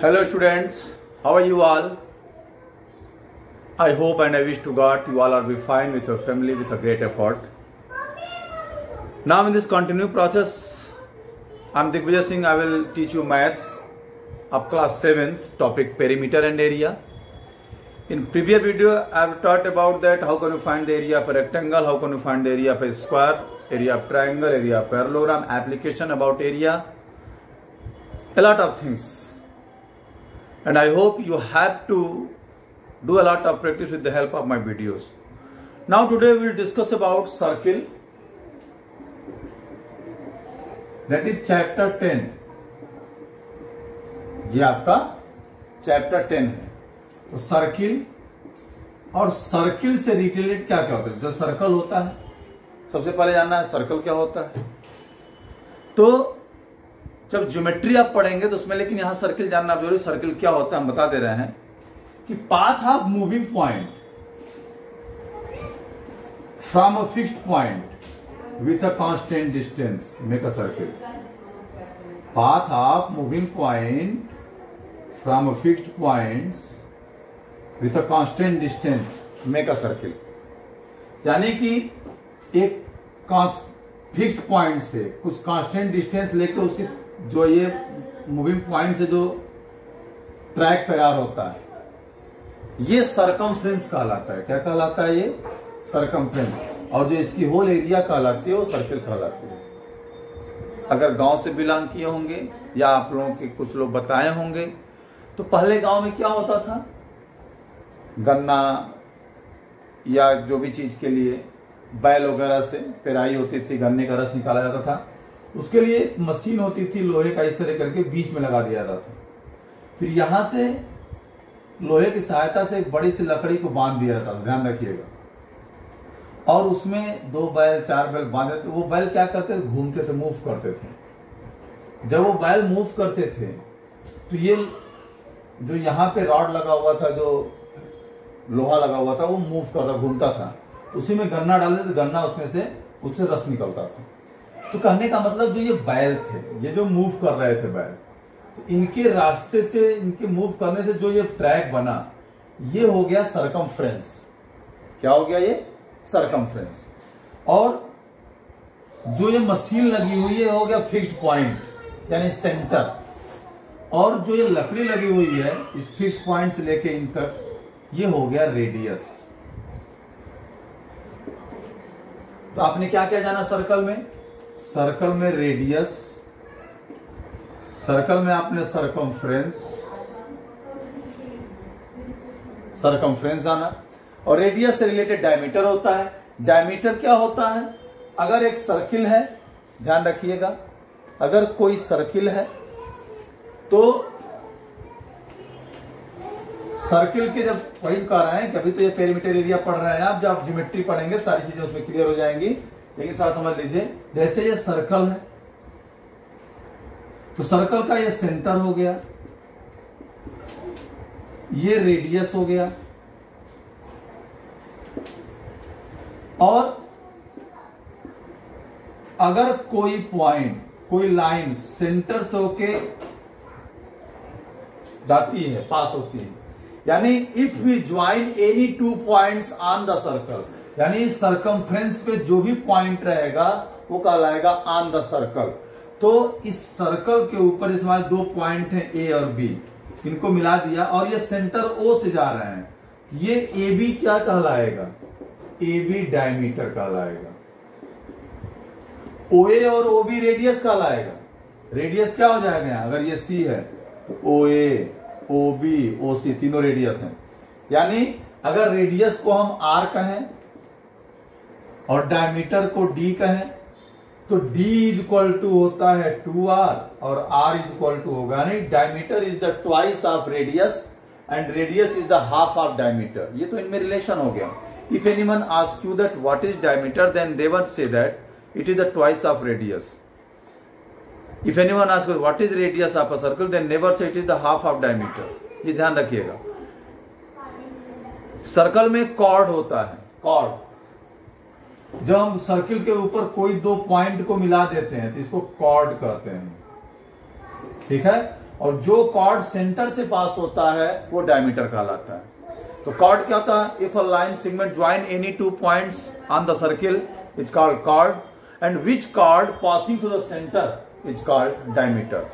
Hello students, how are you all? I hope and I wish to God you all are be fine with your family with a great effort. Now in this continue process, I'm Digvijay Singh. I will teach you maths of class 7th topic perimeter and area. In previous video, I've taught about that how can you find the area of a rectangle, how can you find the area of a square, area of triangle, area of parallelogram, application about area, a lot of things. And I hope you have to do a lot of practice with the help of my videos. Now today we will discuss about circle. That is chapter 10. ये आपका chapter 10 है तो circle और circle से related क्या क्या होता है जो सर्कल होता है सबसे पहले जानना है सर्कल क्या होता है तो जब ज्योमेट्री आप पढ़ेंगे तो उसमें, लेकिन यहाँ सर्किल जानना ज़रूरी सर्किल क्या होता है, हम बता दे रहे हैं कि path of moving point from a fixed point with a constant distance make a circle path of moving point from a fixed points with a constant distance, make a circle. यानी कि एक फिक्स पॉइंट से कुछ constant distance लेकर उसके जो ये moving point से जो ट्रैक तैयार होता है, ये सरकमफ्रेंस कहलाता है। क्या कहलाता है ये? सरकमफ्रेंस और जो इसकी होल एरिया कहलाती है, वो सर्किल कहलाती है। अगर गाँव से बिलोंग किए होंगे, या आप लोगों के कुछ लोग बताए होंगे तो पहले गाँव में क्या होता था? गन्ना या जो भी चीज़ के लिए बैल वगैरह से पेराई होती थी, गन्ने का रस निकाला जाता था। उसके लिए एक मशीन होती थी लोहे का, इस तरह करके बीच में लगा दिया जाता था। फिर यहाँ से लोहे की सहायता से एक बड़ी सी लकड़ी को बाँध दिया जाता था, ध्यान रखिएगा। और उसमें दो बैल, चार बैल बांधे थे। वो बैल क्या करते थे? घूमते से मूव करते थे। जब वो बैल मूव करते थे तो ये जो यहाँ पे रॉड लगा हुआ था, जो लोहा लगा हुआ था, वो मूव करता, घूमता था। उसी में गन्ना डालते थे, गन्ना उसमें से, उससे रस निकलता था। तो कहने का मतलब जो ये बैल थे, ये जो मूव कर रहे थे बैल तो इनके रास्ते से, इनके मूव करने से जो ये ट्रैक बना, ये हो गया सरकमफ्रेंस क्या हो गया ये? सरकमफ्रेंस और जो ये मशीन लगी हुई है, हो गया फिक्स्ड पॉइंट यानी सेंटर और जो ये लकड़ी लगी हुई है, इस फिक्स पॉइंट से लेके इन तक ये हो गया रेडियस तो आपने क्या क्या जाना सर्कल में? सर्कल में रेडियस सर्कल में आपने सरकमफ्रेंस सरकमफ्रेंस आना। और रेडियस से रिलेटेड डायमीटर होता है। डायमीटर क्या होता है? अगर एक सर्किल है, ध्यान रखिएगा, अगर कोई सर्किल है तो सर्किल के जब वही कह रहे हैं कि अभी तो ये पेरीमीटर एरिया पढ़ रहे हैं, आप जब ज्योमेट्री पढ़ेंगे, सारी चीज़ें उसमें क्लियर हो जाएँगी। लेकिन थोड़ा समझ लीजिए, जैसे ये सर्कल है तो सर्कल का ये सेंटर हो गया, ये रेडियस हो गया, और अगर कोई पॉइंट कोई लाइन सेंटर से होके जाती है पास होती है, यानी if we join any two points on the circle यानी सरकमफ्रेंस पे जो भी पॉइंट रहेगा, वो कहलाएगा ऑन द सर्कल तो इस सर्कल के ऊपर इस हमारे दो पॉइंट हैं ए और बी इनको मिला दिया और ये सेंटर ओ से जा रहे हैं. ये ए बी क्या कहलाएगा? ए बी डायमीटर कहलाएगा. ओ ए और ओ बी रेडियस कहलाएगा. रेडियस क्या हो जाएगा अगर ये सी है तो ओ ए ओ बी ओ सी तीनों रेडियस हैं. यानी अगर रेडियस को हम आर कहें और डायमीटर को d कहें तो d इज़ इक्वल टू होता है 2r और आर इज़ इक्वल टू होगा नहीं। Diameter is the twice of radius and radius is the half of diameter ये तो इनमें रिलेशन हो गया। If any one ask you that what is diameter then they will say that it is the twice of radius If anyone asks what is radius of a circle, then never say it is the half of diameter. ये ध्यान रखिएगा। Circle में chord होता है। Chord. जब हम circle के ऊपर कोई दो पॉइंट को मिला देते हैं तो इसको कॉर्ड कहते हैं। ठीक है? और जो कॉर्ड सेंटर से पास होता है, वो डायमीटर कहलाता है। तो कॉर्ड क्या होता है? If a line segment join any two points on the circle is called chord and which chord passing to the center is called diameter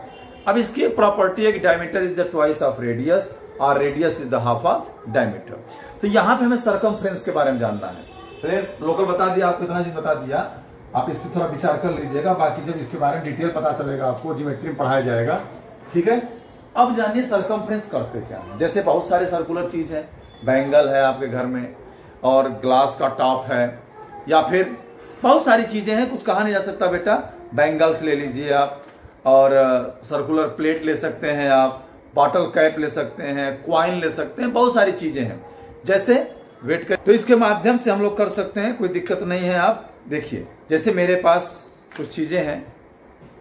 अब इसकी प्रॉपर्टी है कि diameter is the twice of radius और radius is the half of diameter तो यहाँ पे हमें circumference के बारे में जानना है। पहले लोकल बता दिया, आपको इतना चीज़ बता दिया। आप इस पर थोड़ा विचार कर लीजिएगा, बाकी जब इसके बारे में डिटेल पता चलेगा आपको जियोमेट्री में पढ़ाया जाएगा, ठीक है? अब जानिए सरकमफ्रेंस करते क्या जैसे बहुत सारे सर्कुलर चीज़ है बैंगल है आपके घर में, और ग्लास का टॉप है, या फिर बहुत सारी चीज़ें हैं, कुछ कहा नहीं जा सकता बेटा। बैंगल्स ले लीजिए आप, और सर्कुलर प्लेट ले सकते हैं आप बॉटल कैप ले सकते हैं क्वाइन ले सकते हैं, बहुत सारी चीज़ें हैं। जैसे वेट कर तो इसके माध्यम से हम लोग कर सकते हैं, कोई दिक्कत नहीं है आप देखिए। जैसे मेरे पास कुछ चीज़ें हैं,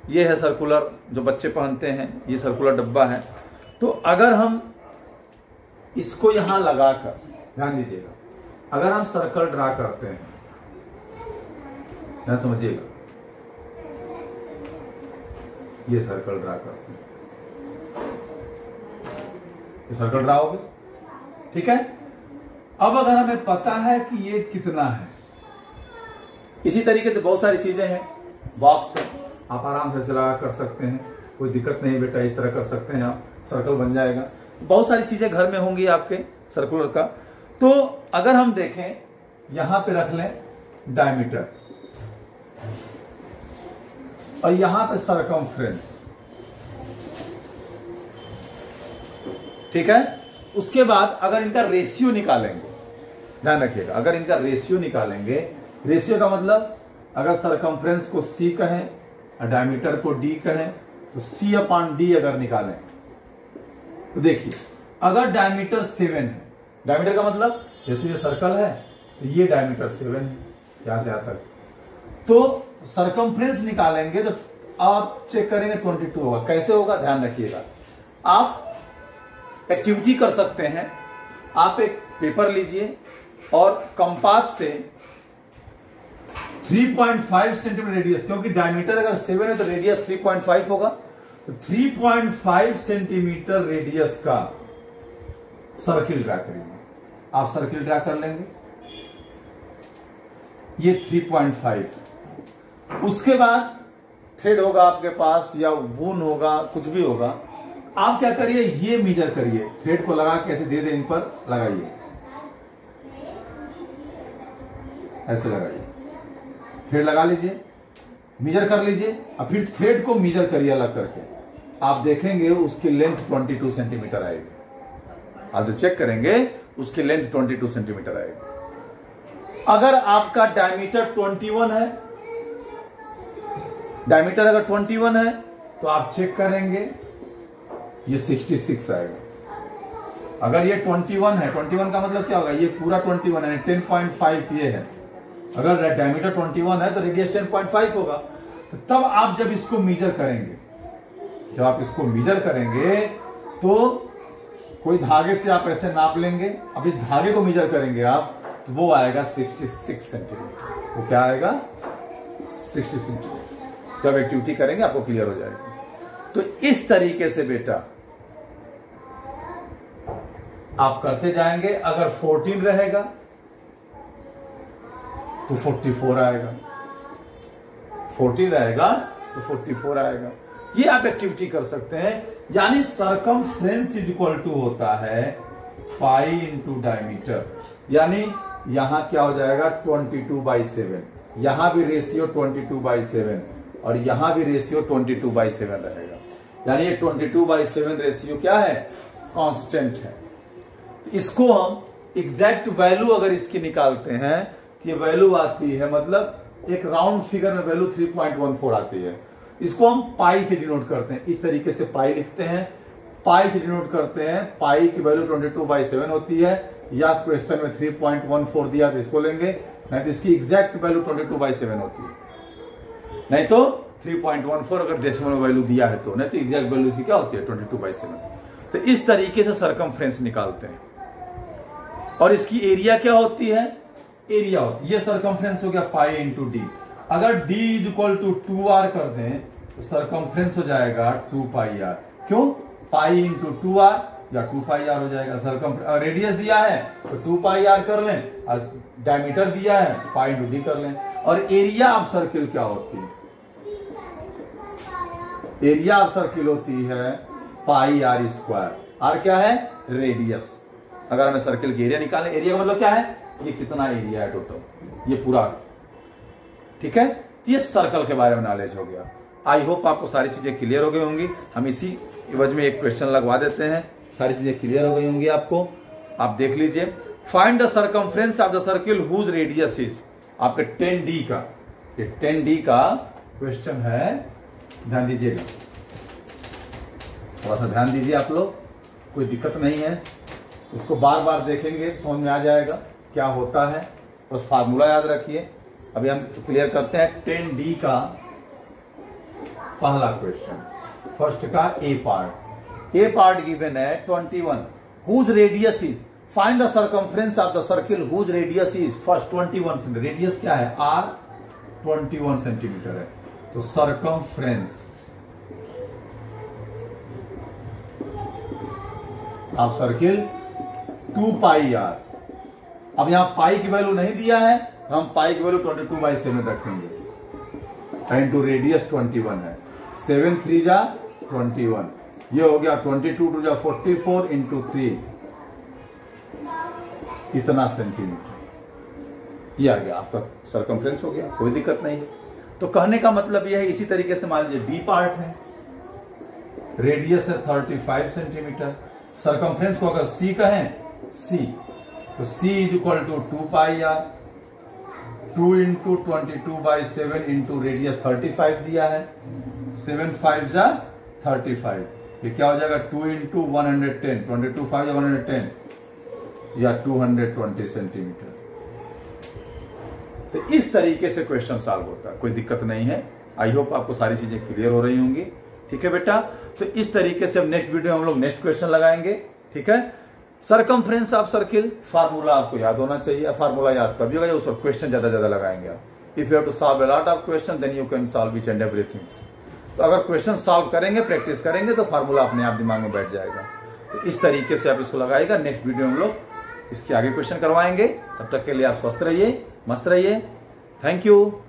ये है सर्कुलर जो बच्चे पहनते हैं, ये सर्कुलर डब्बा है। तो अगर हम इसको यहाँ लगाकर, ध्यान दीजिएगा, अगर हम सर्कल ड्रा करते हैं, ध्यान समझिएगा। ये सर्कल ड्रा करते हैं। ये सर्कल ड्रा हो ठीक है? अब अगर हमें पता है कि ये कितना है। इसी तरीके से बहुत सारी चीज़ें हैं। बॉक्स है। आप आराम से लगा कर सकते हैं। कोई दिक्कत नहीं बेटा इस तरह कर सकते हैं आप। सर्कल बन जाएगा। तो बहुत सारी चीज़ें घर में होंगी आपके सर्कुलर का। तो अगर हम देखें यहाँ पे रख लें डायमीटर और यहाँ पे सरकमफ्रेंस ठीक है? उसके बाद अगर इनका रेशियो निकालेंगे ध्यान रखिएगा, अगर इनका रेशियो निकालेंगे रेशियो का मतलब अगर सरकमफ्रेंस को सी कहें, और डायमीटर को डी कहें तो सी अपॉन डी अगर निकालें तो देखिए, अगर डायमीटर सेवन है डायमीटर का मतलब जैसे ये सर्कल है तो ये डायमीटर सेवन है, यहाँ से यहाँ तक। तो सरकमफ्रेंस निकालेंगे तो आप चेक करेंगे 22 होगा। कैसे होगा? ध्यान रखिएगा। आप एक्टिविटी कर सकते हैं। आप एक पेपर लीजिए और कंपास से 3.5 सेंटीमीटर रेडियस क्योंकि डायमीटर अगर सेवन है तो रेडियस 3.5 होगा। तो 3.5 सेंटीमीटर रेडियस का सर्किल ड्रा करेंगे। आप सर्किल ड्रा कर लेंगे। ये 3.5 उसके बाद थ्रेड होगा आपके पास या वून होगा, कुछ भी होगा। आप क्या करिए, ये मीजर करिए। थ्रेड को लगा के ऐसे दे दे, इन पर लगाइए। ऐसे लगाइए। थ्रेड लगा लीजिए मीजर कर लीजिए, और फिर थ्रेड को मीजर करिए अलग करके। आप देखेंगे उसकी लेंथ 22 सेंटीमीटर आएगी। आप जब चेक करेंगे, उसकी लेंथ 22 सेंटीमीटर आएगी। अगर आपका डायमीटर 21 है डायमीटर अगर 21 है तो आप चेक करेंगे, ये 66 आएगा। अगर ये 21 है 21 का मतलब क्या होगा? ये पूरा 21 है 10.5 ये है। अगर डायमीटर 21 है तो रेडियस 10.5 होगा। तो तब आप जब इसको मीजर करेंगे, जब आप इसको मीजर करेंगे तो कोई धागे से आप ऐसे नाप लेंगे। अब इस धागे को मीजर करेंगे आप तो वो आएगा 66 सेंटीमीटर वो क्या आएगा? 66 सेंटीमीटर जब एक्टिविटी करेंगे, आपको क्लियर हो जाएगा। तो इस तरीके से बेटा, आप करते जाएँगे। अगर 14 रहेगा तो 44 आएगा। 14 रहेगा तो 44 आएगा। ये आप एक्टिविटी कर सकते हैं। यानी circumference is equal to होता है पाई इंटू डायमीटर यानी यहाँ क्या हो जाएगा? 22 टू बाई सेवन यहाँ भी रेशियो 22 टू बाई सेवन और यहाँ भी रेशियो 22 टू बाई सेवन रहेगा। यानी ये 22 टू बाई सेवन रेशियो क्या है? कांस्टेंट है। तो इसको हम एग्जैक्ट वैल्यू अगर इसकी निकालते हैं ये वैल्यू आती है मतलब एक राउंड फिगर में वैल्यू 3.14 आती है। इसको हम पाई से डिनोट करते हैं। इस तरीके से पाई लिखते हैं। पाई से डिनोट करते हैं। पाई की वैल्यू 22 टू बाई सेवन होती है। या क्वेश्चन में 3.14 दिया तो इसको लेंगे। नहीं तो इसकी एग्जैक्ट वैल्यू 22 बाई सेवन होती है। नहीं तो 3.14 अगर डेसिमल वैल्यू दिया है तो नहीं तो एग्जैक्ट वैल्यू इसकी क्या होती है? 22 बाई सेवन तो इस तरीके से सरकमफ्रेंस निकालते हैं। और इसकी एरिया क्या होती है? एरिया होती है। ये सरकमफ्रेंस हो गया पाई इंटू डी अगर D is equal to two R कर दें तो सरकमफ्रेंस हो जाएगा टू पाई आर क्यों? पाई इंटू टू आर या टू पाई आर हो जाएगा सरकम रेडियस दिया है तो टू पाई आर कर लें। डायमीटर दिया है पाई इंटू डी कर लें। और एरिया ऑफ़ सर्किल क्या होती है? एरिया ऑफ़ सर्किल होती है पाई आर स्क्वायर आर क्या है? रेडियस अगर हमें सर्किल की एरिया निकालें एरिया का मतलब क्या है? ये कितना एरिया है टोटल? ये पूरा। ठीक है? तो ये सर्कल के बारे में नॉलेज हो गया। आई होप आपको सारी चीज़ें क्लियर हो गई होंगी। हम इसी इवज में एक क्वेश्चन लगवा देते हैं। सारी चीज़ें क्लियर हो गई होंगी आपको। आप देख लीजिए। Find the circumference of the circle whose radius is आपके टेन डी का। ये टेन डी का क्वेश्चन है। ध्यान दीजिएगा। थोड़ा सा ध्यान दीजिए आप लोग। कोई दिक्कत नहीं है। इसको बार बार देखेंगे, समझ में आ जाएगा। क्या होता है बस फार्मूला याद रखिए। अभी हम क्लियर करते हैं टेन डी का पहला क्वेश्चन फ़र्स्ट का A part A part given है twenty one whose radius is find the circumference of the circle whose radius is first twenty one radius क्या है? आर ट्वेंटी वन सेंटीमीटर है। तो circumference of circle two pi R अब यहाँ पाई की value नहीं दिया है तो हम पाई की value twenty two by seven रखेंगे। इंटू रेडियस ट्वेंटी वन है। सेवन थ्री जा ट्वेंटी वन ये हो गया ट्वेंटी टू टू जा फोर्टी फोर इंटू थ्री इतना सेंटीमीटर ये आ गया, आपका सरकमफ्रेंस हो गया, कोई दिक्कत नहीं। है तो कहने का मतलब यह है, इसी तरीके से मान लीजिए बी पार्ट है। रेडियस है थर्टी फाइव सेंटीमीटर सरकमफ्रेंस को अगर सी कहें सी तो C is equal to two pi R two into twenty two by seven into radius thirty five दिया है। सेवन फाइव जा थर्टी फाइव ये क्या हो जाएगा? Two into one hundred ten twenty two five one hundred ten या two hundred twenty centimetre तो इस तरीके से क्वेश्चन सॉल्व होता है। कोई दिक्कत नहीं है। आई होप आपको सारी चीज़ें क्लियर हो रही होंगी। ठीक है बेटा? तो इस तरीके से हम नेक्स्ट वीडियो हम लोग नेक्स्ट क्वेश्चन लगाएँगे। ठीक है? सरकमफ्रेंस ऑफ़ सर्किल फार्मूला आपको याद होना चाहिए। फार्मूला याद तभी होगा उस पर क्वेश्चन ज़्यादा ज़्यादा लगाएँगे आप। If you have to solve lot of question then you can solve each and everything तो अगर क्वेश्चन सॉल्व करेंगे प्रैक्टिस करेंगे तो फार्मूला अपने आप दिमाग में बैठ जाएगा। तो इस तरीके से आप इसको लगाएगा। नेक्स्ट वीडियो हम लोग इसके आगे क्वेश्चन करवाएँगे। तब तक के लिए आप स्वस्थ रहिए, मस्त रहिए। Thank you